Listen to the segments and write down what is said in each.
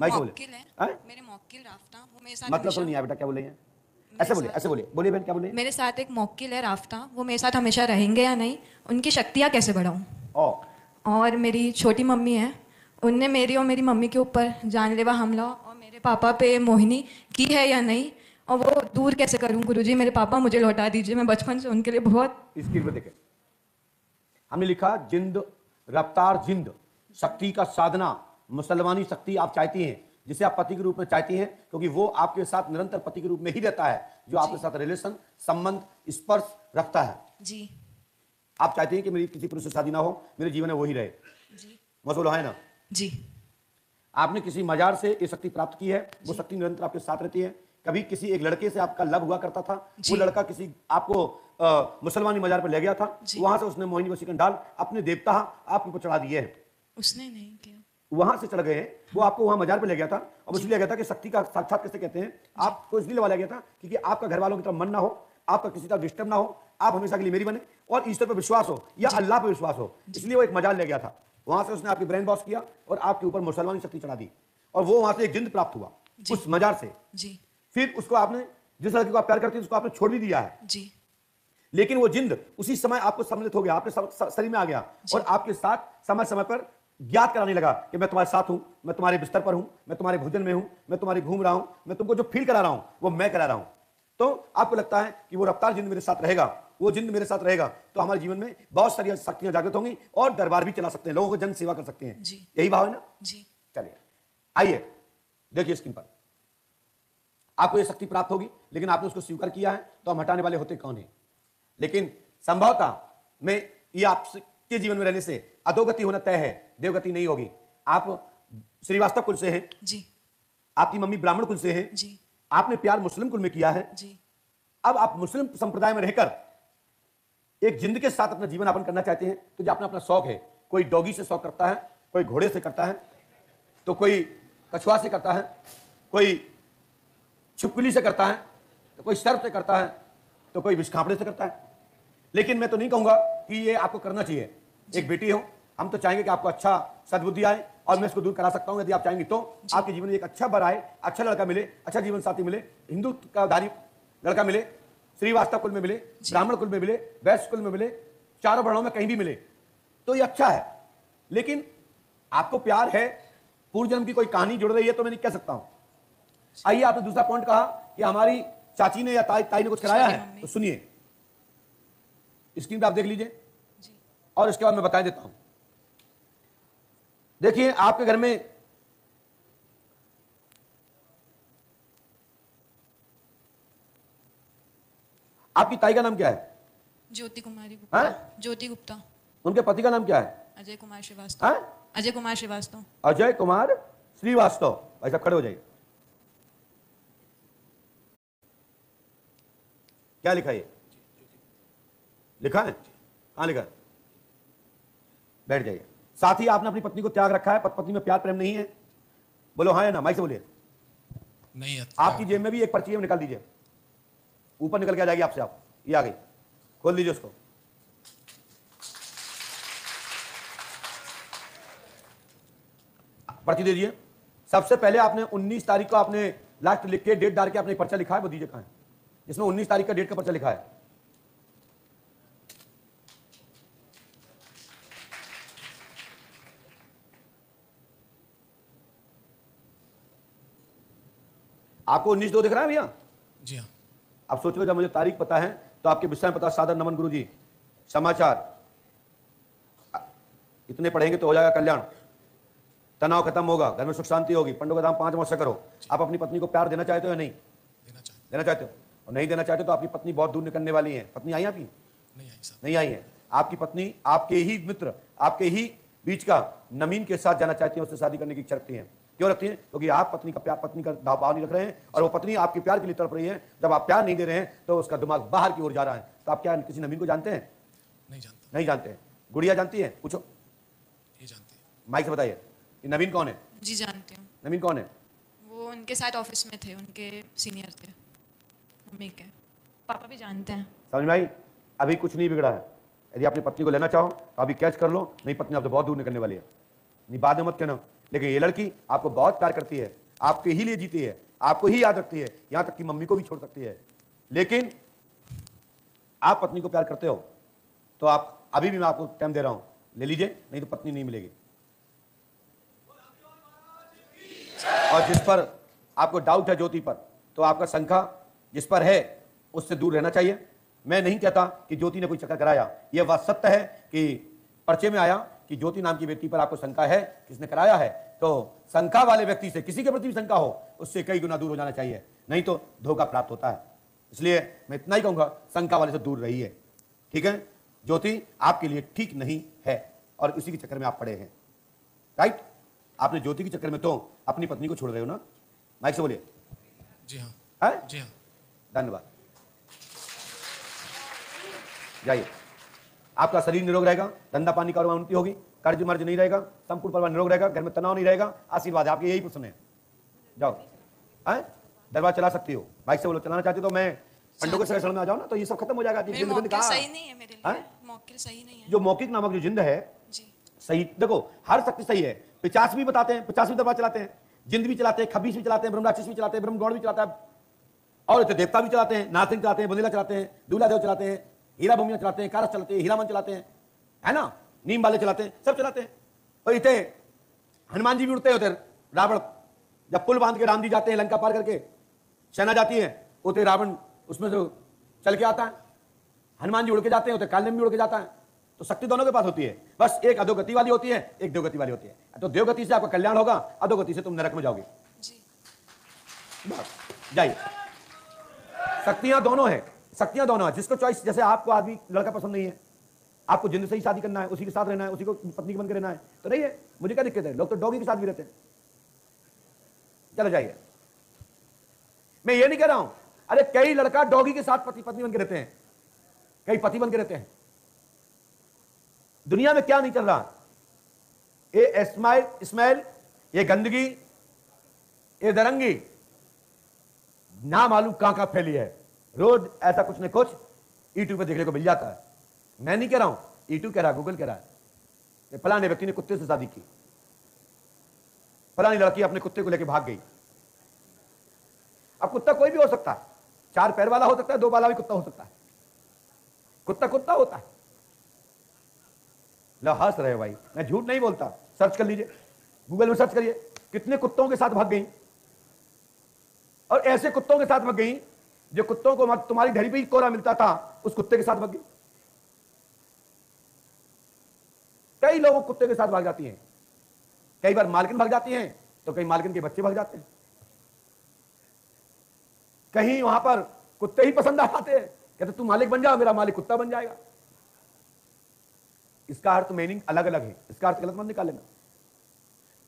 बोले? हैं? मेरे राफ्ता वो मेरे साथ मतलब तो नहीं आया बेटा क्या बोले हैं? ऐसे बोले ऐसे बोले बोलिए बहन क्या बोले मेरे साथ एक मौक्किल है राफ्ता वो मेरे साथ हमेशा रहेंगे या नहीं उनकी शक्तियाँ कैसे बढ़ाऊँ? और मेरी छोटी मम्मी है उनने मेरी और मेरी मम्मी के ऊपर जानलेवा हमला और मेरे पापा पे मोहिनी की है या नहीं और वो दूर कैसे करूँ गुरुजी? मेरे पापा मुझे लौटा दीजिए मैं बचपन से उनके लिए बहुत स्क्रीन पे देखें। हमने लिखा जिंद रफ्तार जिंद शक्ति का साधना। मुसलमानी शक्ति आप चाहती हैं जिसे आप पति के रूप में चाहती हैं क्योंकि वो आपके साथ निरंतर पति के रूप में ही रहता है जो आपके साथ रिलेशन संबंध स्पर्श रखता है। जी। आप चाहती हैं कि मेरी किसी पुरुष से शादी ना हो मेरे जीवन में वही रहे। जी। मसोलो है ना? जी। आपने किसी मजार से ये शक्ति प्राप्त की है? वो शक्ति निरंतर आपके साथ रहती है। कभी किसी एक लड़के से आपका लव हुआ करता था? वो लड़का किसी आपको मुसलमानी मजार पर ले गया था? वहाँ से उसने मोहिनी वसीकन डाल अपने देवता आपके ऊपर चढ़ा दिए हैं। उसने नहीं किया। वहाँ से चढ़ गए हैं। वो आपको वहाँ मजार पे ले गया था। और इसलिए गया था कि शक्ति का साक्षात कैसे कहते हैं? आपको इसलिए वाला गया था क्योंकि आपका घर वालों की तरफ़ मन ना हो आपका किसी तरह डिस्टर्ब ना हो आप हमेशा के लिए मेरी बने और ईश्वर पर विश्वास हो या अल्लाह पर विश्वास हो। इसलिए वो एक मजार ले गया था। वहाँ से उसने आपकी ब्रेन वॉश किया और आपके ऊपर मुसलमानी शक्ति चढ़ा दी और वो वहाँ से एक जिंद प्राप्त हुआ उस मजार से। फिर उसको आपने जिस लड़के को आप प्यार करते हैं उसको आपने छोड़ भी दिया है। जी। लेकिन वो जिंद उसी समय आपको सम्मिलित हो गया। आपके शरीर में आ गया और आपके साथ समय समय पर ज्ञात कराने लगा कि मैं तुम्हारे साथ हूँ मैं तुम्हारे बिस्तर पर हूँ मैं तुम्हारे भोजन में हूँ मैं तुम्हारे घूम रहा हूँ मैं तुमको जो फील करा रहा हूँ वो मैं करा रहा हूँ। तो आपको लगता है कि वो रफ्तार जिंद मेरे साथ रहेगा वो जिंद मेरे साथ रहेगा तो हमारे जीवन में बहुत सारी शक्तियाँ जागृत होंगी और दरबार भी चला सकते हैं लोगों को जन सेवा कर सकते हैं। यही भाव है ना? जी। चलिए आइए देखिए स्क्रीन पर। आपको ये शक्ति प्राप्त होगी लेकिन आपने उसको स्वीकार किया है तो हम हटाने वाले होते कौन है? लेकिन संभवतः में ये आपके जीवन में रहने से अधोगति होना तय है देवगति नहीं होगी। आप श्रीवास्तव कुल से हैं। जी। आपकी मम्मी ब्राह्मण कुल से हैं। जी। आपने प्यार मुस्लिम कुल में किया है। जी। अब आप मुस्लिम संप्रदाय में रहकर एक जिंद के साथ अपना जीवन यापन करना चाहते हैं तो जो अपना अपना शौक है कोई डॉगी से शौक करता है कोई घोड़े से करता है तो कोई कछुआ से करता है कोई छिपकली से करता है तो कोई सर्प से करता है तो कोई विषखापड़े से करता है। लेकिन मैं तो नहीं कहूँगा कि ये आपको करना चाहिए। एक बेटी हो हम तो चाहेंगे कि आपको अच्छा सदबुद्धि आए और मैं इसको दूर करा सकता हूँ यदि आप चाहेंगे तो। आपके जीवन में एक अच्छा बर आए अच्छा लड़का मिले अच्छा जीवन साथी मिले हिंदू का धारी लड़का मिले श्रीवास्तव कुल में मिले ब्राह्मण कुल में मिले वैश्य कुल में मिले चारों वर्णों में कहीं भी मिले तो ये अच्छा है। लेकिन आपको प्यार है पूर्व जन्म की कोई कहानी जुड़ रही है तो मैं नहीं कह सकता हूँ। आइए आपने दूसरा पॉइंट कहा कि हमारी चाची ने या ताई ताई ने कुछ कराया है तो सुनिए। स्क्रीन पर आप देख लीजिए। और इसके बाद मैं बता देता हूँ। देखिए आपके घर में आपकी ताई का नाम क्या है? ज्योति कुमारी हाँ? गुप्ता ज्योति गुप्ता। उनके पति का नाम क्या है? अजय कुमार श्रीवास्तव। हाँ? अजय कुमार श्रीवास्तव। अजय कुमार श्रीवास्तव। भाई साहब खड़े हो जाइए। क्या लिखा है ये? लिखा है? कहाँ लिखा है। बैठ जाइए। साथ ही आपने अपनी पत्नी को त्याग रखा है पत्नी में प्यार प्रेम नहीं है। बोलो हाँ या ना? माइक से बोलिए। नहीं है आपकी जेब में भी एक पर्ची निकाल दीजिए। ऊपर निकल के आ जाएगी आपसे आप। ये आ गई। खोल दीजिए उसको। पर्ची दे दीजिए। सबसे पहले आपने 19 तारीख को आपने लास्ट लिख के डेट डाल के आपने पर्चा लिखा है वो दीजिए कहाँ है। जिसमें 19 तारीख का डेट का पर्चा लिखा है। आपको 19 दो दिख रहा है भैया? जी हाँ। आप सोच जब मुझे तारीख पता है तो आपके विषय में पता सादर नमन गुरु जी समाचार इतने पढ़ेंगे तो हो जाएगा कल्याण। तनाव खत्म होगा घर में सुख शांति होगी पंडों का दाम पाँच वर्ष करो। आप अपनी पत्नी को प्यार देना चाहते हो या नहीं? देना चाहते देना चाहते हो? और नहीं देना चाहते तो आपकी पत्नी बहुत दूर निकलने वाली है। पत्नी आई आपकी? नहीं आई नहीं आई है। आपकी पत्नी आपके ही मित्र आपके ही बीच का नमीन के साथ जाना चाहती है उससे शादी करने की इच्छा रखती है। क्यों रखती है? क्योंकि आप पत्नी का प्यार पत्नी का दाव नहीं रख रहे हैं और वो पत्नी आपके प्यार के लिए तड़प रही है। जब आप प्यार नहीं दे रहे हैं तो उसका दिमाग बाहर की ओर जा रहा है। तो आप क्या किसी नमीन को जानते हैं? नहीं जानता। नहीं जानते। गुड़िया जानती है? पूछो। ये जानते हैं। माइक से बताइए। नवीन कौन है? जी जानती हूँ। नवीन कौन है? वो उनके साथ ऑफ़िस में थे उनके सीनियर थे। मम्मी के। पापा भी जानते हैं। समझ में आई? अभी कुछ नहीं बिगड़ा है। यदि अपनी पत्नी को लेना चाहो तो अभी कैच कर लो। नहीं पत्नी आपसे बहुत दूर निकलने वाली है। नहीं बाद में मत कहना। लेकिन ये लड़की आपको बहुत प्यार करती है, आपके ही लिए जीती है, आपको ही याद रखती है, यहाँ तक कि मम्मी को भी छोड़ सकती है। लेकिन आप पत्नी को प्यार करते हो तो आप अभी भी मैं आपको टाइम दे रहा हूँ, ले लीजिए, नहीं तो पत्नी नहीं मिलेगी। और जिस पर आपको डाउट है ज्योति पर तो आपका शंका जिस पर है, उससे दूर रहना चाहिए। मैं नहीं कहता कि ज्योति ने कोई चक्कर कराया यह बात सत्य है कि पर्चे में आया कि ज्योति नाम की व्यक्ति पर आपको शंका है किसने कराया है तो शंका वाले व्यक्ति से किसी के प्रति भी शंका हो उससे कई गुना दूर हो जाना चाहिए। नहीं तो धोखा प्राप्त होता है। इसलिए मैं इतना ही कहूँगा शंका वाले से दूर रहिए। ठीक है? ज्योति आपके लिए ठीक नहीं है और उसी के चक्कर में आप पड़े हैं। राइट आपने ज्योति के चक्कर में तो अपनी पत्नी को छोड़ रहे हो ना? माइक से बोलिए। जी हाँ। है? जी हाँ। धन्यवाद। जाइए। आपका शरीर निरोग रहेगा धंधा पानी कारोबार उन्नति होगी कर्ज मर्ज नहीं रहेगा संपूर्ण परिवार निरोग रहेगा घर में तनाव नहीं रहेगा आशीर्वाद है आपके यही प्रश्न है। जाओ। हैं? दरबार चला सकती हो। बाइक से बोलो चलाना चाहती हो तो मैं पंडों के शरण में आ जाओ ना तो ये सब खत्म हो जाएगा नहीं जिंद जिंद मौके कहाँ? सही नहीं है मेरे लिए। सही नहीं है। जो मौखिक नामक जो जिंद है सही देखो हर शक्ति सही है। पिचास भी बताते हैं पचास भी दरबार चलाते हैं जिंद भी चलाते हैं खबीस भी चलाते हैं ब्रह्म राक्षस भी चलाते हैं ब्रह्म गौड़ भी चलाता है और देवता भी चलाते हैं नाथिंग चलाते हैं बंदीला चलाते हैं दूल्हा देव चलाते हैं हीरा भूमिया चलाते हैं कारस चलाते हैं हीरामन चलाते हैं है ना? नीम वाले चलाते हैं सब चलाते हैं। और इतने हनुमान जी भी उड़ते होते हैं रावण जब पुल बाँध के राम जी जाते हैं लंका पार करके सेना जाती है उते रावण उसमें जो चल के आता है। हनुमान जी उड़ के जाते हैं उते कालनेम भी उड़ के जाता है। तो शक्ति दोनों के पास होती है। बस एक अधोगति वाली होती है एक देवगति वाली होती है। तो देवगति से आपका कल्याण होगा अधोगति से तुम नरक में जाओगे। बस जाइए। शक्तियाँ दोनों हैं। शक्तियाँ दोनों जिसको चॉइस जैसे आपको आदमी, लड़का पसंद नहीं है, आपको जिंद से ही शादी करना है, उसी के साथ रहना है, उसी को पत्नी के बन के रहना है तो नहीं है, मुझे क्या दिक्कत है? लोग तो डॉगी के साथ भी रहते हैं। चलो जाइए। मैं ये नहीं कह रहा हूँ, अरे कई लड़का डॉगी के साथ पति, पत्नी बन के रहते हैं, कई पति बन के रहते हैं। दुनिया में क्या नहीं चल रहा? ये स्माइल स्मेल ये गंदगी, ये दरंगी ना मालूम कहाँ कहाँ फैली है। रोज ऐसा कुछ न कुछ यूट्यूब पे देखने को मिल जाता है। मैं नहीं कह रहा हूँ यूट्यूब कह रहा है गूगल कह रहा है। फलाने व्यक्ति ने कुत्ते से शादी की। फलानी लड़की अपने कुत्ते को लेकर भाग गई। अब कुत्ता कोई भी हो सकता है। चार पैर वाला हो सकता है, दो वाला भी कुत्ता हो सकता है। कुत्ता कुत्ता होता है। लो, हंस रहे भाई। मैं झूठ नहीं बोलता। सर्च कर लीजिए। गूगल में सर्च करिए। कितने कुत्तों के साथ भाग गई। और ऐसे कुत्तों के साथ भाग गई जो कुत्तों को तुम्हारी ढरी पे कोरा मिलता था, उस कुत्ते के साथ भाग गई कई लोग कुत्ते के साथ भाग जाती हैं। कई बार मालकिन भाग जाती हैं तो कई मालकिन के बच्चे भाग जाते हैं। कहीं वहाँ पर कुत्ते ही पसंद आ जाते हैं, कहते, तू मालिक बन जाओ मेरा मालिक कुत्ता बन जाएगा। इसका अर्थ मीनिंग अलग अलग है। इसका अर्थ गलत मत निकाल लेना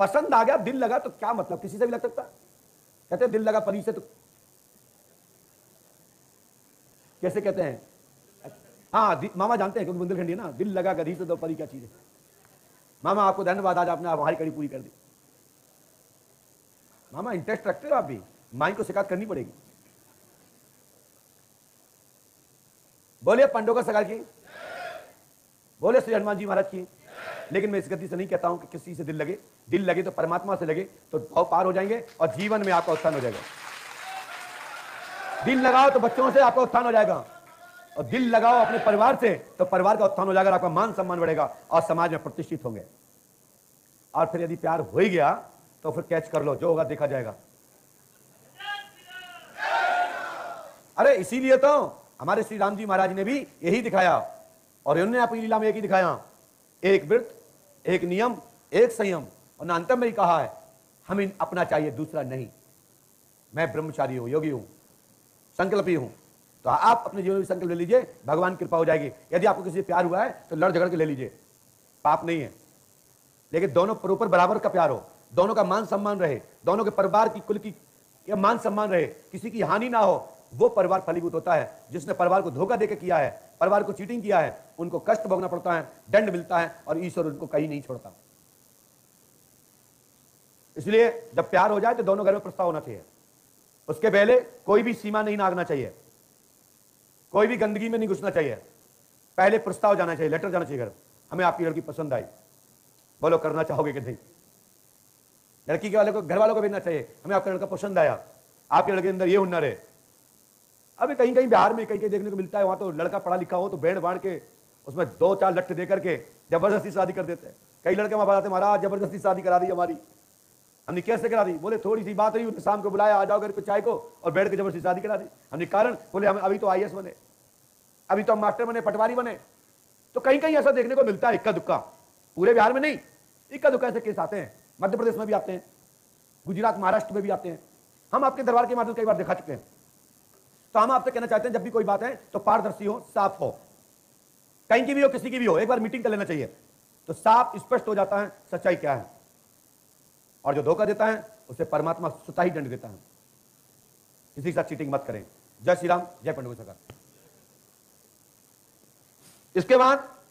पसंद आ गया, दिल लगा तो क्या मतलब? किसी से भी लग सकता? कहते, दिल लगा परी से तो कैसे कहते हैं? हाँ मामा जानते हैं, क्योंकि बुंदेलखंडी है ना, दिल लगा गधी से तो परी क्या चीज़ है? मामा, आपको धन्यवाद, आज आपने हमारी कड़ी पूरी कर दी। मामा इंटरेस्ट रखते हो आप भी? माइंड को शिकायत करनी पड़ेगी। बोलिए पंडों का सगाल की बोले श्री हनुमान जी महाराज की लेकिन मैं इस गति से नहीं कहता हूँ कि किसी से दिल लगे। दिल लगे तो परमात्मा से लगे तो भाव पार हो जाएँगे और जीवन में आपका उत्थान हो जाएगा। दिल लगाओ तो बच्चों से आपका उत्थान हो जाएगा। और दिल लगाओ अपने परिवार से तो परिवार का उत्थान हो जाएगा आपका मान सम्मान बढ़ेगा और समाज में प्रतिष्ठित होंगे। और फिर यदि प्यार हो ही गया तो फिर कैच कर लो, जो होगा देखा जाएगा। अरे, इसीलिए तो हमारे श्री राम जी महाराज ने भी यही दिखाया और उन्होंने अपनी लीला में एक ही दिखाया। एक व्रत, एक नियम, एक संयम। और अंतम में ही कहा है, हमें अपना चाहिए, दूसरा नहीं। मैं ब्रह्मचारी हूँ, योगी हूँ। संकल्पी हूँ। तो आप अपने जीवन में संकल्प ले लीजिए, भगवान कृपा हो जाएगी। यदि आपको किसी से प्यार हुआ है तो लड़ झगड़ के ले लीजिए। पाप नहीं है। लेकिन दोनों पर ऊपर बराबर का प्यार हो। दोनों का मान सम्मान रहे। दोनों के परिवार की कुल की, या मान सम्मान रहे। किसी की हानि ना हो, वो परिवार फलीभूत होता है। जिसने परिवार को धोखा देकर किया है, परिवार को चीटिंग किया है, उनको कष्ट भोगना पड़ता है, दंड मिलता है, और ईश्वर उनको कहीं नहीं छोड़ता। इसलिए जब प्यार हो जाए तो दोनों घर में प्रस्ताव होना चाहिए। उसके पहले कोई भी सीमा नहीं नागना चाहिए। कोई भी गंदगी में नहीं घुसना चाहिए। पहले प्रस्ताव जाना चाहिए लेटर जाना चाहिए घर हमें आपकी लड़की पसंद आई। बोलो, करना चाहोगे कि नहीं? लड़की के वाले को, घर वालों को भेजना चाहिए। हमें आपका लड़का पसंद आया। आपके लड़के अंदर ये हुनर है। अभी कहीं कहीं बिहार में कहीं कहीं देखने को मिलता है, वहाँ तो लड़का पढ़ा लिखा हो तो बैंड बाढ़ के उसमें दो चार लट्ठ दे करके ज़बरदस्ती शादी कर देते हैं। कई लड़के वहाँ बताते महाराज, ज़बरदस्ती शादी करा दी हमारी। हमने कैसे करा दी? बोले, थोड़ी सी बात उन्हें शाम को बुलाया, आ जाओ घर को चाय को, और बैठ के ज़बरदस्ती शादी करा दी। हमने कारण, बोले, हम अभी तो आई बने। अभी तो हम मास्टर बने, पटवारी बने। तो कहीं कहीं ऐसा देखने को मिलता है, इक्का दुक्का। पूरे बिहार में नहीं, इक्का दुक्का ऐसे केस आते हैं। मध्य प्रदेश में भी आते हैं, गुजरात, महाराष्ट्र में भी आते हैं। हम आपके दरबार के माध्यम कई बार दिखा चुके हैं। तो हम आपसे कहना चाहते हैं, जब भी कोई बात है तो पारदर्शी हो, साफ़ हो। कहीं की भी हो, किसी की भी हो, एक बार मीटिंग कर लेना चाहिए। तो साफ़, स्पष्ट हो जाता है, सच्चाई क्या है। और जो धोखा देता है, उसे परमात्मा स्वतः ही दंड देता है। किसी के साथ चीटिंग मत करें। जय श्री राम, जय पंडित सरकार इसके बाद